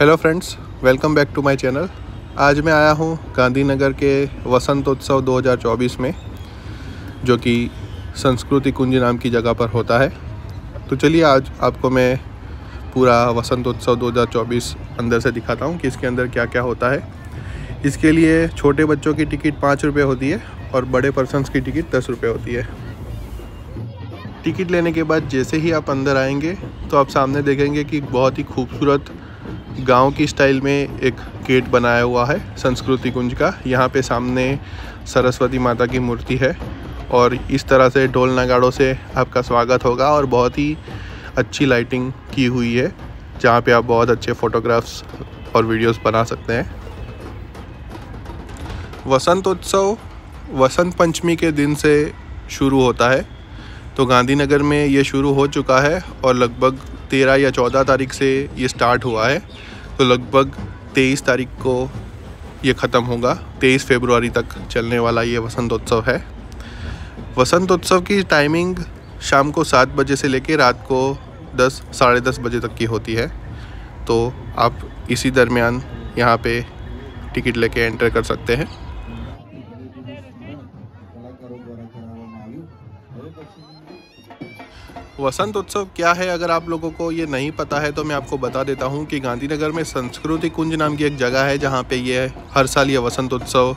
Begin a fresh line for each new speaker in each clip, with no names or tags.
Hello friends welcome back to my channel आज मैं आया हूँ गांधीनगर के वसंत उत्सव 2024 में, जो कि संस्कृति कुंज नाम की जगह पर होता है। तो चलिए आज आपको मैं पूरा वसंत उत्सव 2024 अंदर से दिखाता हूँ कि इसके अंदर क्या क्या होता है। इसके लिए छोटे बच्चों की टिकट पाँच रुपये होती है और बड़े पर्सनस की टिकट दस रुपये होती है। टिकट लेने के बाद जैसे ही आप अंदर आएँगे तो आप सामने देखेंगे कि बहुत ही खूबसूरत गाँव की स्टाइल में एक गेट बनाया हुआ है, संस्कृति कुंज का। यहाँ पे सामने सरस्वती माता की मूर्ति है और इस तरह से ढोल नगाड़ों से आपका स्वागत होगा और बहुत ही अच्छी लाइटिंग की हुई है, जहाँ पे आप बहुत अच्छे फ़ोटोग्राफ्स और वीडियोस बना सकते हैं। वसंत उत्सव वसंत पंचमी के दिन से शुरू होता है। तो गांधीनगर में ये शुरू हो चुका है और लगभग तेरह या चौदह तारीख से ये स्टार्ट हुआ है तो लगभग तेईस तारीख को ये ख़त्म होगा। तेईस फेब्रुआरी तक चलने वाला ये वसंत उत्सव है। वसंत उत्सव की टाइमिंग शाम को सात बजे से लेकर रात को दस, साढ़े दस बजे तक की होती है। तो आप इसी दरमियान यहाँ पे टिकट लेके एंटर कर सकते हैं। वसंत उत्सव क्या है? अगर आप लोगों को ये नहीं पता है तो मैं आपको बता देता हूँ कि गांधीनगर में संस्कृति कुंज नाम की एक जगह है, जहाँ पे ये हर साल ये वसंत उत्सव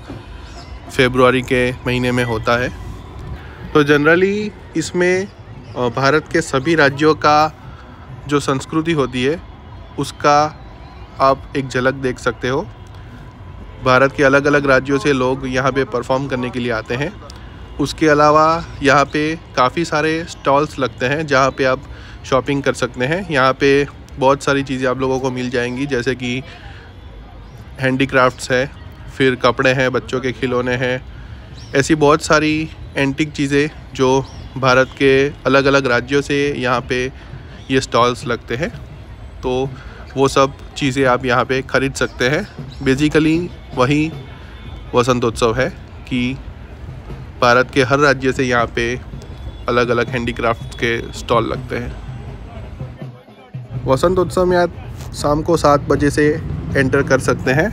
फेब्रुआरी के महीने में होता है। तो जनरली इसमें भारत के सभी राज्यों का जो संस्कृति होती है, उसका आप एक झलक देख सकते हो। भारत के अलग अलग राज्यों से लोग यहाँ पे परफॉर्म करने के लिए आते हैं। उसके अलावा यहाँ पे काफ़ी सारे स्टॉल्स लगते हैं जहाँ पे आप शॉपिंग कर सकते हैं। यहाँ पे बहुत सारी चीज़ें आप लोगों को मिल जाएँगी, जैसे कि हैंडीक्राफ्ट्स है, फिर कपड़े हैं, बच्चों के खिलौने हैं। ऐसी बहुत सारी एंटिक चीज़ें जो भारत के अलग अलग राज्यों से यहाँ पे ये स्टॉल्स लगते हैं। तो वो सब चीज़ें आप यहाँ पे ख़रीद सकते हैं। बेसिकली वही वसंतोत्सव है कि भारत के हर राज्य से यहाँ पे अलग अलग हैंडीक्राफ्ट के स्टॉल लगते हैं। वसंत उत्सव में आप शाम को सात बजे से एंटर कर सकते हैं,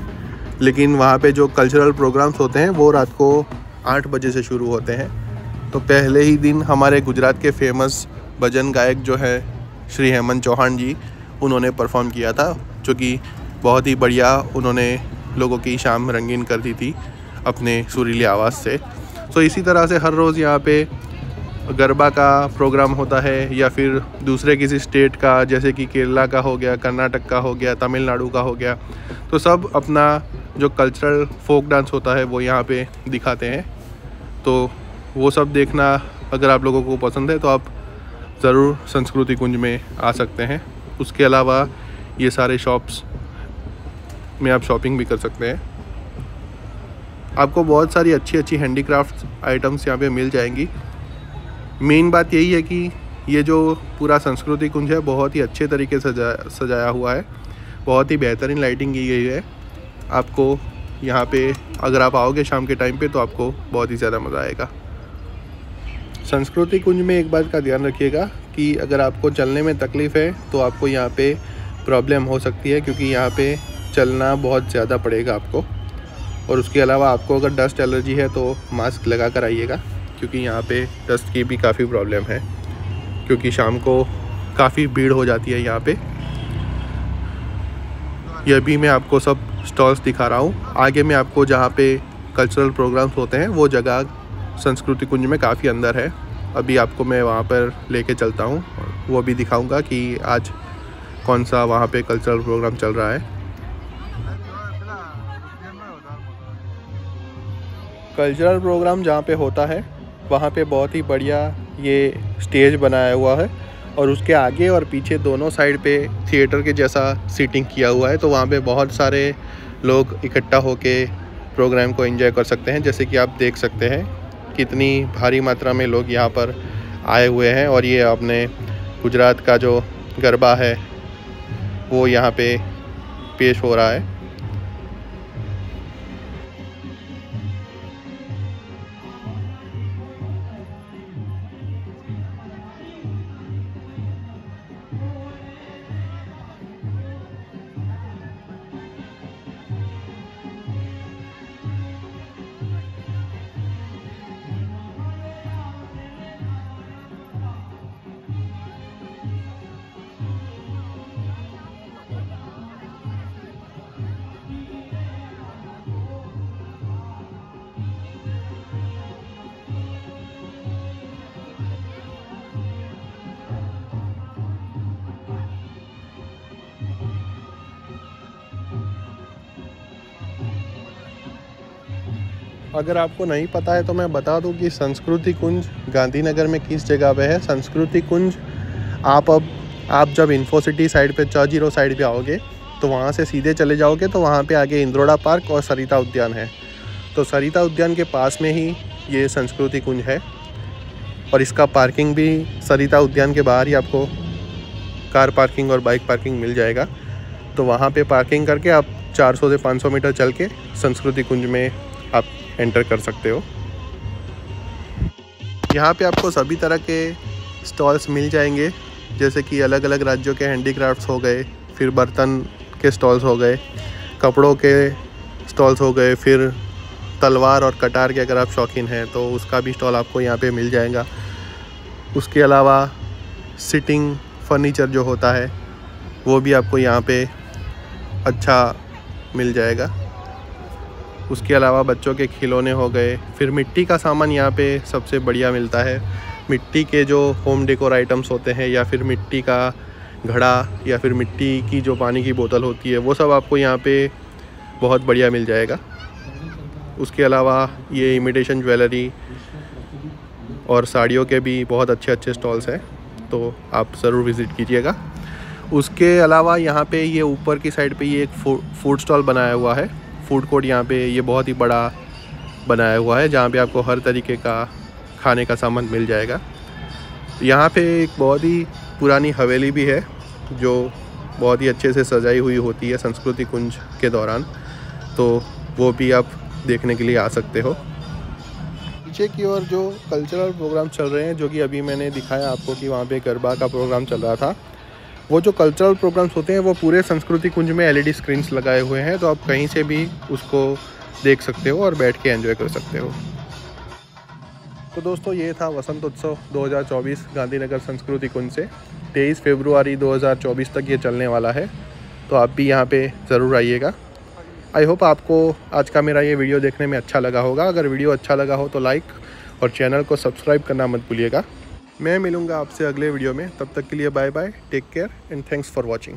लेकिन वहाँ पे जो कल्चरल प्रोग्राम्स होते हैं, वो रात को आठ बजे से शुरू होते हैं। तो पहले ही दिन हमारे गुजरात के फ़ेमस भजन गायक जो है, श्री हेमंत चौहान जी, उन्होंने परफॉर्म किया था, जो कि बहुत ही बढ़िया उन्होंने लोगों की शाम रंगीन कर दी थी अपने सुरीली आवाज़ से। तो इसी तरह से हर रोज़ यहाँ पे गरबा का प्रोग्राम होता है या फिर दूसरे किसी स्टेट का, जैसे कि केरला का हो गया, कर्नाटक का हो गया, तमिलनाडु का हो गया तो सब अपना जो कल्चरल फोक डांस होता है वो यहाँ पे दिखाते हैं। तो वो सब देखना अगर आप लोगों को पसंद है तो आप ज़रूर संस्कृति कुंज में आ सकते हैं। उसके अलावा ये सारे शॉप्स में आप शॉपिंग भी कर सकते हैं। आपको बहुत सारी अच्छी अच्छी हैंडीक्राफ्ट आइटम्स यहाँ पे मिल जाएँगी। मेन बात यही है कि ये जो पूरा संस्कृति कुंज है, बहुत ही अच्छे तरीके से सजा, सजाया हुआ है। बहुत ही बेहतरीन लाइटिंग की गई है। आपको यहाँ पे अगर आप आओगे शाम के टाइम पे तो आपको बहुत ही ज़्यादा मज़ा आएगा। संस्कृति कुंज में एक बात का ध्यान रखिएगा कि अगर आपको चलने में तकलीफ़ है तो आपको यहाँ पे प्रॉब्लम हो सकती है, क्योंकि यहाँ पे चलना बहुत ज़्यादा पड़ेगा आपको। और उसके अलावा आपको अगर डस्ट एलर्जी है तो मास्क लगा कर आइएगा, क्योंकि यहाँ पे डस्ट की भी काफ़ी प्रॉब्लम है, क्योंकि शाम को काफ़ी भीड़ हो जाती है यहाँ पे। यह भी मैं आपको सब स्टॉल्स दिखा रहा हूँ। आगे मैं आपको जहाँ पे कल्चरल प्रोग्राम्स होते हैं, वो जगह संस्कृति कुंज में काफ़ी अंदर है। अभी आपको मैं वहाँ पर लेके चलता हूँ, वो भी दिखाऊँगा कि आज कौन सा वहाँ पे कल्चरल प्रोग्राम चल रहा है। कल्चरल प्रोग्राम जहाँ पे होता है, वहाँ पे बहुत ही बढ़िया ये स्टेज बनाया हुआ है और उसके आगे और पीछे दोनों साइड पे थिएटर के जैसा सीटिंग किया हुआ है तो वहाँ पे बहुत सारे लोग इकट्ठा होके प्रोग्राम को एंजॉय कर सकते हैं। जैसे कि आप देख सकते हैं कितनी भारी मात्रा में लोग यहाँ पर आए हुए हैं और ये अपने गुजरात का जो गरबा है, वो यहाँ पे पेश हो रहा है। अगर आपको नहीं पता है तो मैं बता दूँ कि संस्कृति कुंज गांधीनगर में किस जगह पे है। संस्कृति कुंज, आप अब, आप जब इन्फोसिटी साइड पे चौ ज़ीरो साइड पे आओगे तो वहाँ से सीधे चले जाओगे तो वहाँ पे आगे इंद्रोड़ा पार्क और सरिता उद्यान है। तो सरिता उद्यान के पास में ही ये संस्कृति कुंज है और इसका पार्किंग भी सरिता उद्यान के बाहर ही आपको कार पार्किंग और बाइक पार्किंग मिल जाएगा। तो वहाँ पे पार्किंग करके आप 400 से 500 मीटर चल के संस्कृति कुंज में आप एंटर कर सकते हो। यहाँ पे आपको सभी तरह के स्टॉल्स मिल जाएँगे, जैसे कि अलग अलग राज्यों के हैंडीक्राफ्ट्स हो गए, फिर बर्तन के स्टॉल्स हो गए, कपड़ों के स्टॉल्स हो गए, फिर तलवार और कटार के अगर आप शौकीन हैं तो उसका भी स्टॉल आपको यहाँ पे मिल जाएगा। उसके अलावा सिटिंग फर्नीचर जो होता है, वो भी आपको यहाँ पे अच्छा मिल जाएगा। उसके अलावा बच्चों के खिलौने हो गए। फिर मिट्टी का सामान यहाँ पे सबसे बढ़िया मिलता है। मिट्टी के जो होम डेकोर आइटम्स होते हैं या फिर मिट्टी का घड़ा या फिर मिट्टी की जो पानी की बोतल होती है, वो सब आपको यहाँ पे बहुत बढ़िया मिल जाएगा। उसके अलावा ये इमिटेशन ज्वेलरी और साड़ियों के भी बहुत अच्छे अच्छे स्टॉल्स हैं तो आप ज़रूर विज़िट कीजिएगा। उसके अलावा यहाँ पे ये ऊपर की साइड पे ये एक फ़ूड स्टॉल बनाया हुआ है। फ़ूड कोर्ट यहाँ पे ये बहुत ही बड़ा बनाया हुआ है, जहाँ पे आपको हर तरीके का खाने का सामान मिल जाएगा। यहाँ पे एक बहुत ही पुरानी हवेली भी है, जो बहुत ही अच्छे से सजाई हुई होती है संस्कृति कुंज के दौरान। तो वो भी आप देखने के लिए आ सकते हो। पीछे की ओर जो कल्चरल प्रोग्राम चल रहे हैं, जो कि अभी मैंने दिखाया आपको कि वहाँ पे गरबा का प्रोग्राम चल रहा था वो जो कल्चरल प्रोग्राम्स होते हैं, वो पूरे संस्कृति कुंज में एलईडी स्क्रीन्स लगाए हुए हैं तो आप कहीं से भी उसको देख सकते हो और बैठ के एंजॉय कर सकते हो। तो दोस्तों, ये था वसंत उत्सव 2024 गांधीनगर संस्कृति कुंज से। 23 फरवरी 2024 तक ये चलने वाला है तो आप भी यहाँ पे ज़रूर आइएगा। आई होप आपको आज का मेरा ये वीडियो देखने में अच्छा लगा होगा। अगर वीडियो अच्छा लगा हो तो लाइक और चैनल को सब्सक्राइब करना मत भूलिएगा। मैं मिलूँगा आपसे अगले वीडियो में। तब तक के लिए bye bye, take care, and thanks for watching.